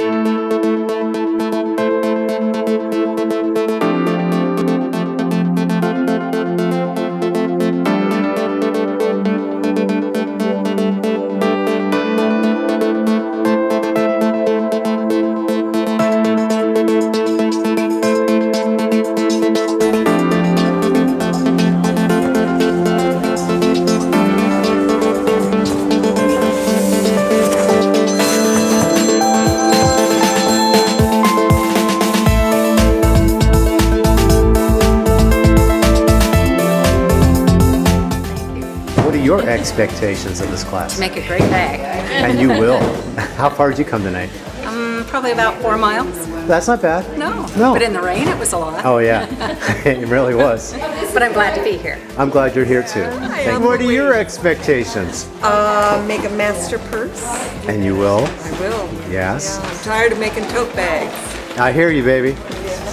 What are expectations of this class? Make a great bag. And you will. How far did you come tonight? Um, probably about four miles. That's not bad. No. No. But in the rain, it was a lot. Oh yeah, it really was. But I'm glad to be here. I'm glad you're here too. I'm What are your expectations? Uh, make a master purse. And you will. I will. Yes. I'm tired of making tote bags. I hear you, baby.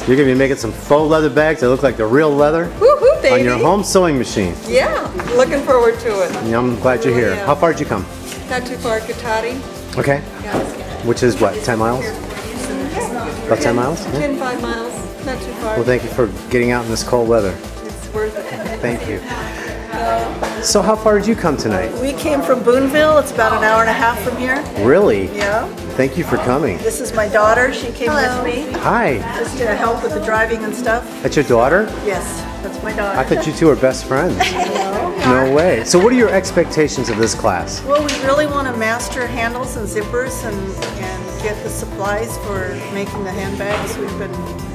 You're gonna be making some faux leather bags that look like the real leather Woohoo, baby! on your home sewing machine. Yeah, looking forward to it. And I'm glad you're here. Yeah. How far did you come? Not too far, Cotati. Okay. Yeah. Which is what, 10 miles? About 10 miles? Yeah. 10, 5 miles. Not too far. Well, thank you for getting out in this cold weather. It's worth it. Thank you. Uh, so, how far did you come tonight? We came from Boonville. It's about an hour and a half from here. Really? Yeah. Thank you for coming. This is my daughter. She came with me Hi. just to help with the driving and stuff. That's your daughter? Yes, that's my daughter. I thought you two were best friends. No way. So, what are your expectations of this class? Well, we really want to master handles and zippers and, and get the supplies for making the handbags. We've been.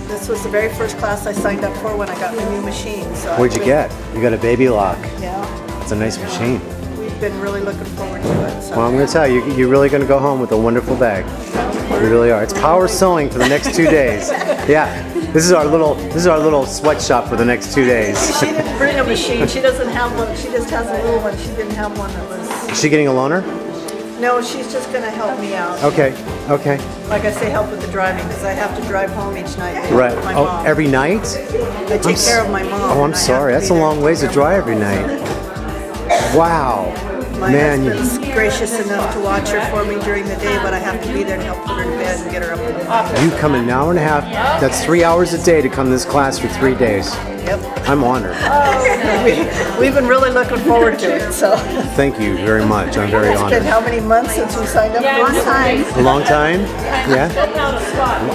This was the very first class I signed up for when I got my new machine. So I've What'd you been- get? You got a baby lock. Yeah, It's a nice machine. we've been really looking forward to it. So. Well, I'm going to tell you, you're really going to go home with a wonderful bag. You really are. It's power sewing for the next two days. Yeah. This is our little this is our little sweatshop for the next two days. she didn't bring a machine. She doesn't have one. She just has a little one. She didn't have one that was. Is she getting a loaner? No, she's just going to help me out. Okay. Okay. Like I say, help with the driving because I have to drive home each night. Right. Oh, mom. every night? I take s- care of my mom. Oh, I'm and I have sorry. That's a long ways to drive every night. Wow. My Man, you, husband's gracious enough to watch her for me during the day, but I have to be there to help put her to bed and get her up in the morning. you come an hour and a half. That's three hours a day to come to this class for three days. Yep. I'm honored. Oh, we, we've been really looking forward to it. So Thank you very much. I'm very it's been honored. how many months since we signed up for this? Time. A long time? Yeah?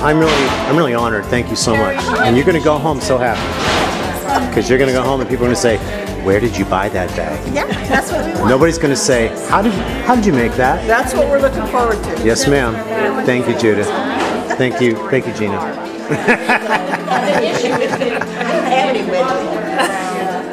I'm really I'm really honored. Thank you so much. And you're gonna go home so happy. Because you're gonna go home and people are gonna say, Where did you buy that bag? Yeah, that's what we want. Nobody's gonna say, How did you how did you make that? That's what we're looking forward to. Yes, ma'am. Thank you, Judith. Thank you. Thank you, Gina.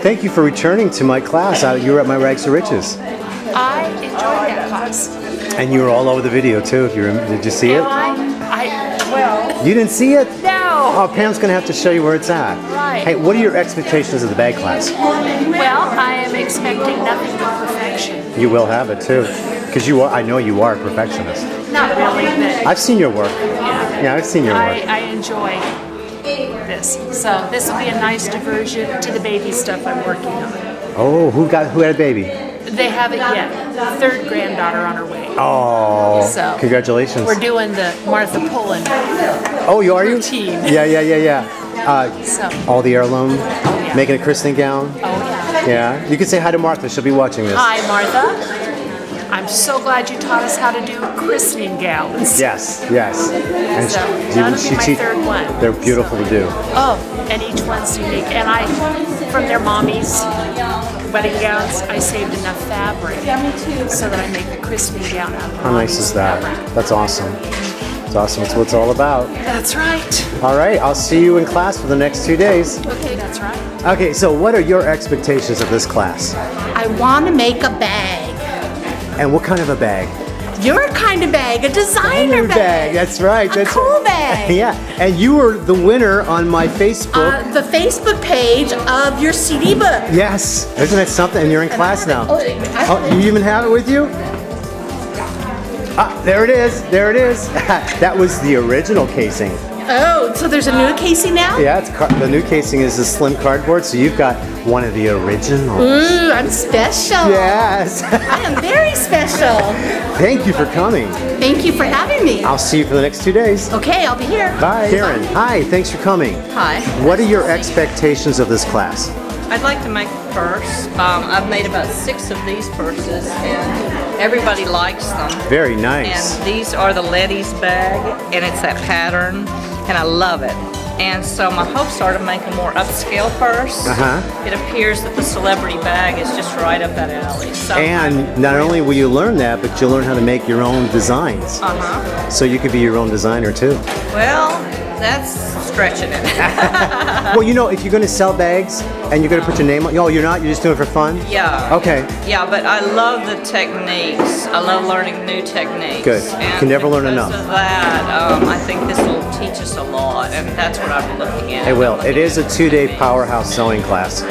Thank you for returning to my class. You were at my Rags to Riches. I enjoyed that class. And you were all over the video too. If you rem- did you see it? I, I, well, You didn't see it? no. Oh, Pam's gonna have to show you where it's at. Right. Hey, what are your expectations of the bag class? Well, I am expecting nothing but perfection. You will have it too, because you are. I know you are a perfectionist. Not really, but I've seen your work. Yeah, I've seen your I, work. I enjoy this. So this will be a nice diversion to the baby stuff I'm working on. Oh, who got who had a baby? They haven't yet. Third granddaughter on her way. Oh, So, congratulations. We're doing the Martha Pullen. Oh, you are you? routine. Yeah, yeah, yeah, yeah. Uh, So, all the heirloom, yeah. making a christening gown. oh yeah. Yeah, you can say hi to Martha. She'll be watching this. Hi, Martha. I'm so glad you taught us how to do christening gowns. Yes, yes. And So, she- that'll be my teach- third one. They're beautiful to do. Oh, and each one's unique. And I, from their mommies' wedding gowns, I saved enough fabric so that I make the christening gown out of How nice is that? That's awesome. It's awesome. It's what it's all about. That's right. All right, I'll see you in class for the next two days. Okay, that's right. Okay, so what are your expectations of this class? I want to make a bag. And what kind of a bag? Your kind of bag, a designer bag. That's right. A That's cool bag. yeah, and you were the winner on my Facebook. Uh, the Facebook page of your CD book. yes, isn't that something? And you're in class now. Oh, Oh, you even have it with you? Ah, there it is. There it is. that was the original casing. Oh, so there's a new casing now? Yeah, it's the new casing is the slim cardboard, so you've got one of the originals. Ooh, I'm special. Yes. I am very special. Thank you for coming. Thank you for having me. I'll see you for the next two days. Okay, I'll be here. Bye. Karen, hi. Thanks for coming. Hi. What are your expectations of this class? I'd like to make a purse. Um, I've made about six of these purses, and everybody likes them. Very nice. And these are the Letty's bag, and it's that pattern, and I love it. And so my hopes are to make a more upscale purse. Uh-huh. It appears that the celebrity bag is just right up that alley. So And not only will you learn that, but you'll learn how to make your own designs. Uh-huh. So you could be your own designer too. Well, that's stretching it. well, you know, if you're going to sell bags and you're going to put your name on, oh, you're not, you're just doing it for fun? yeah. Okay. Yeah, but I love the techniques. I love learning new techniques. Good. And Can never learn because enough. Of that, um, I think this will teach us a lot, and that's what I'm looking at. It will. It is a two-day powerhouse sewing class.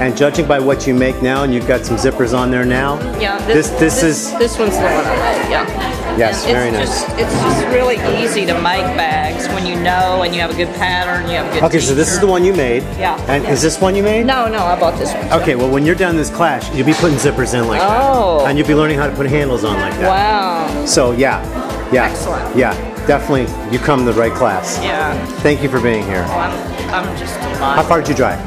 And judging by what you make now, and you've got some zippers on there now, Yeah, this this, is this one's the one. Yeah. Yes, And very it's nice. Just, it's just really easy to make bags when you know and you have a good pattern. You have a good. Okay, so this is the one you made. Yeah. And is this one you made? No, no, I bought this one. Okay, well, when you're done this class, you'll be putting zippers in like Oh. that. And you'll be learning how to put handles on like that. Wow. So, yeah. Yeah. Excellent. Yeah, definitely. You come to the right class. Yeah. Thank you for being here. Well, I'm, I'm just How far did you drive?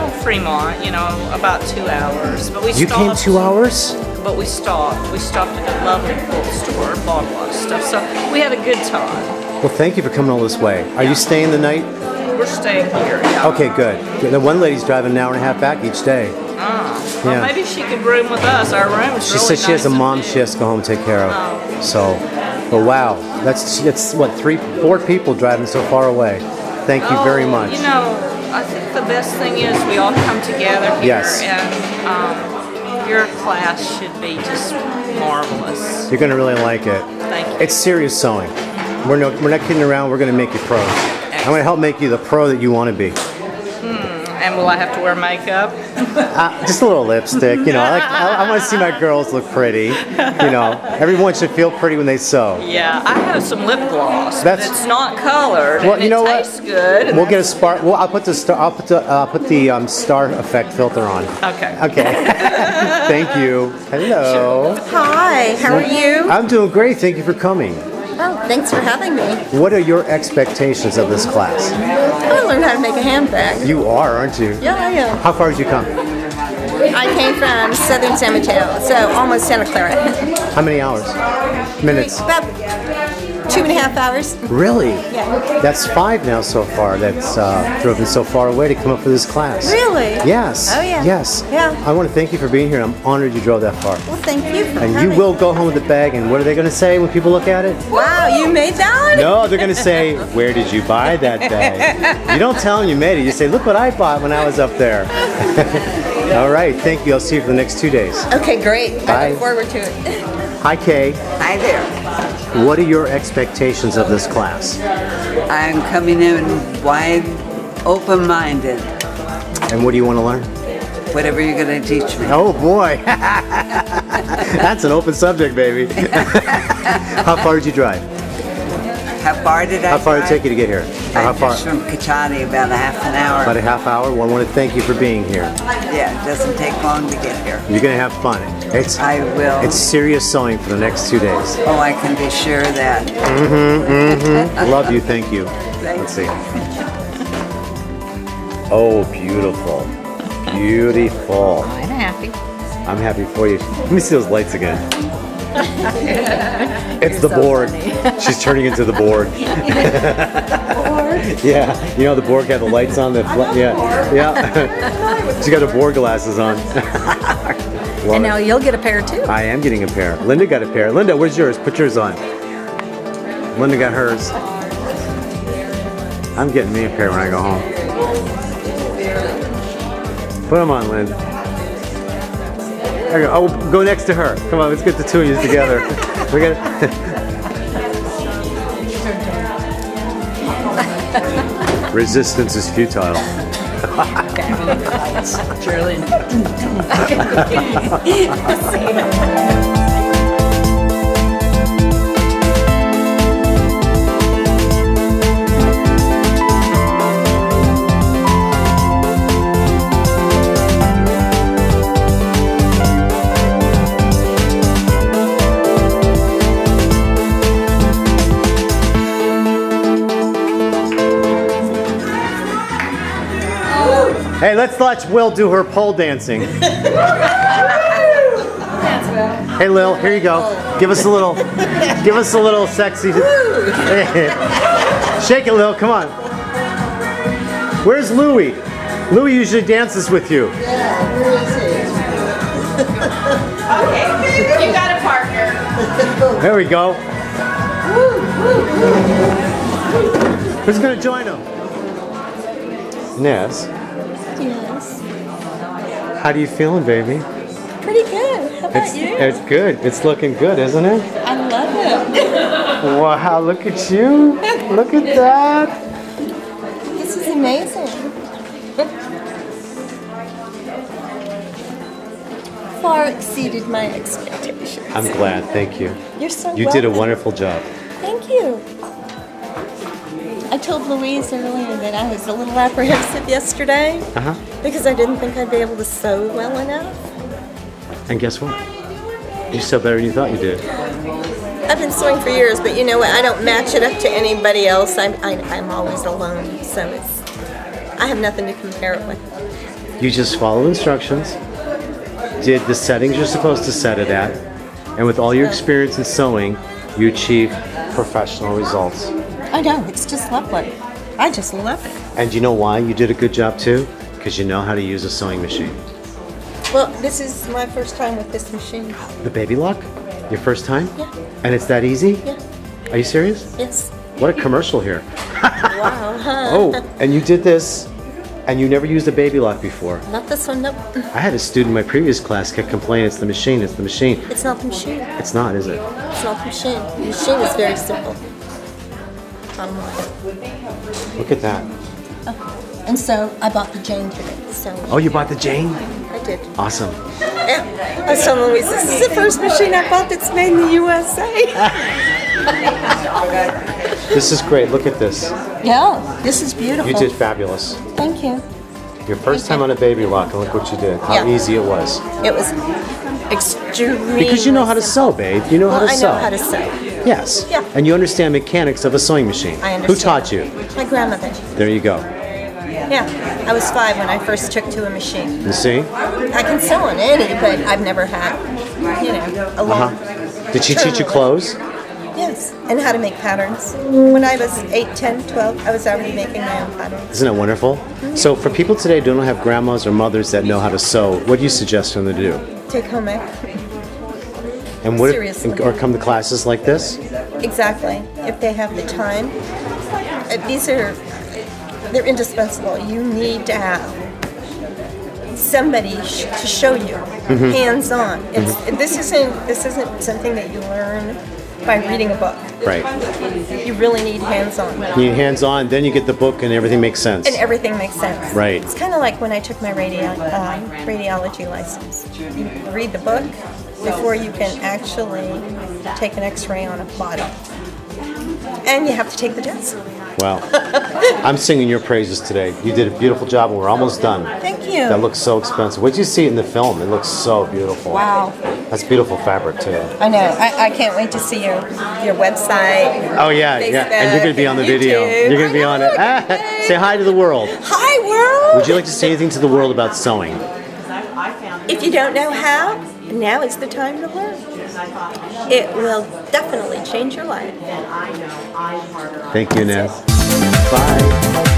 Oh, Fremont, you know, about two hours. But we You came two hours? But we stopped. We stopped at a lovely quilt store, bought a lot of stuff. So we had a good time. Well, thank you for coming all this way. Are you staying the night? We're staying here. Yeah. Okay, good. The one lady's driving an hour and a half back each day. Ah. Well, Yeah. maybe she could room with us. Our room is She really says she has a mom she has to go home and take care of. Oh. So, but wow, that's that's what three, four people driving so far away. Thank you very Oh, much. You know, I think the best thing is we all come together here, Yes. and um, your class should be just marvelous. You're gonna really like it. Thank you. It's serious sewing. We're no, we're not kidding around. We're gonna make you pros. I'm gonna help make you the pro that you want to be. And will I have to wear makeup? Uh, just a little lipstick, you know. I, like, I, I want to see my girls look pretty. You know, everyone should feel pretty when they sew. Yeah, I have some lip gloss. That's- but it's not colored. Well, and you know it what? tastes good. We'll get a spark. Well, I'll put the star. I'll put the uh, put the um, star effect filter on. Okay. Okay. Thank you. Hello. Hi, how are you? I'm doing great. Thank you for coming. Thanks for having me. What are your expectations of this class? I want to learn how to make a handbag. You are, aren't you? Yeah, I am. How far did you come? I came from southern San Mateo, so almost Santa Clara. How many hours? Minutes? About two and a half hours. Really? Yeah. That's five now so far. That's uh, driven so far away to come up for this class. Really? Yes. Oh, yeah. Yes. Yeah. I want to thank you for being here. I'm honored you drove that far. Well, thank you for And coming. you will go home with the bag, and what are they going to say when people look at it? Wow, you made that? No, they're going to say, Where did you buy that bag? You don't tell them you made it. You say, Look what I bought when I was up there. All right, thank you. I'll see you for the next two days. Okay, great. Bye. I look forward to it. Hi, Kay. Hi there. What are your expectations of this class? I'm coming in wide open-minded. And what do you want to learn? Whatever you're going to teach me. Oh, boy. That's an open subject, baby. How far did you drive? How far did I How far did it take you to get here? Or how I'm far? just from Kachani, about a half an hour. About a half hour. Well, I want to thank you for being here. yeah, it doesn't take long to get here. You're going to have fun. It's I will. it's serious sewing for the next two days. oh, I can be sure of that. Mm-hmm, mm-hmm. Love you. Thank you. Let's see. Oh, beautiful. Beautiful. I'm happy. I'm happy for you. Let me see those lights again. it's the Borg. She's turning into the Borg. yeah, you know the Borg got the lights on. The fl- yeah, yeah. she got her Borg glasses on. Love And it. now you'll get a pair too. I am getting a pair. Linda got a pair. Linda, where's yours? Put yours on. Linda got hers. I'm getting me a pair when I go home. Put them on, Lynn. There you go. Oh, go next to her. Come on, let's get the two of you together. We got. Resistance is futile. Hey, let's let Will do her pole dancing. Hey, Lil, here you go. Give us a little, give us a little sexy. Shake it, Lil. Come on. Where's Louie? Louie usually dances with you. You got a partner. There we go. Who's gonna join him? Nez, Yes. how do you feeling, baby? Pretty good. How about It's, you? it's good. It's looking good, isn't it? I love it. Wow, look at you. Look at that. This is amazing. Far exceeded my expectations. I'm glad. Thank you. You're so You did a wonderful job. Thank you. I told Louise earlier that I was a little apprehensive yesterday Uh huh. because I didn't think I'd be able to sew well enough. And guess what? You sew better than you thought you did. I've been sewing for years, but you know what? I don't match it up to anybody else. I'm, I, I'm always alone, so it's I have nothing to compare it with. You just follow instructions, did the settings you're supposed to set it at, and with all your experience in sewing, you achieve professional results. I know it's just lovely. I just love it. And you know why you did a good job too? Because you know how to use a sewing machine. Well, this is my first time with this machine. The baby lock? Your first time? Yeah. And it's that easy? Yeah. Are you serious? Yes. What a commercial here. Wow. Huh? Oh, and you did this, and you never used a baby lock before. Not this one. Nope. I had a student in my previous class kept complaining, it's the machine, it's the machine. It's not the machine. It's not, is it? It's not the machine. The machine is very simple. Line. Look at that. And so I bought the Jane today. So Oh, you bought the Jane? I did. Awesome. Yeah. I was telling Louise, this is the first machine I bought that's made in the USA. This is great. Look at this. yeah, this is beautiful. You did fabulous. Thank you. Your first time on a baby lock, and look what you did. How Yeah. easy it was. It was extremely Because you know how to sew, babe. You know Well, how to I sew. I know how to sew. Yes. Yeah. And you understand mechanics of a sewing machine. I understand. Who taught you? My grandmother. There you go. Yeah, I was five when I first took to a machine. You see? I can sew on any, but I've never had, you know, a Uh-huh. Did she teach you clothes? Yes, and how to make patterns. When I was 8, 10, 12, I was already making my own patterns. Isn't it wonderful? So for people today who don't have grandmas or mothers that know how to sew, what do you suggest them to do? Take home ec. And what Seriously. or come to classes like this? Exactly, if they have the time. Uh, These are, they're indispensable. You need to have somebody sh- to show you, Mhm. hands-on. It's, Mhm. This isn't, this isn't something that you learn by reading a book. Right. You really need hands-on. You hands on, then you get the book and everything makes sense. And everything makes sense. Right. It's kind of like when I took my radio, um, radiology license. You read the book before you can actually take an x-ray on a body. And you have to take the test. Wow. I'm singing your praises today. You did a beautiful job and we're almost done. Thank you. That looks so expensive. Wait till you see in the film. It looks so beautiful. Wow. That's beautiful fabric too. I know. I, I can't wait to see your your website. Oh yeah, yeah. And you're gonna be on the video. YouTube. You're gonna be on it. Ah, say hi to the world. Hi, world! Would you like to say anything to the world about sewing? If you don't know how, now is the time to learn. It will definitely change your life. Thank you, Nez. Bye.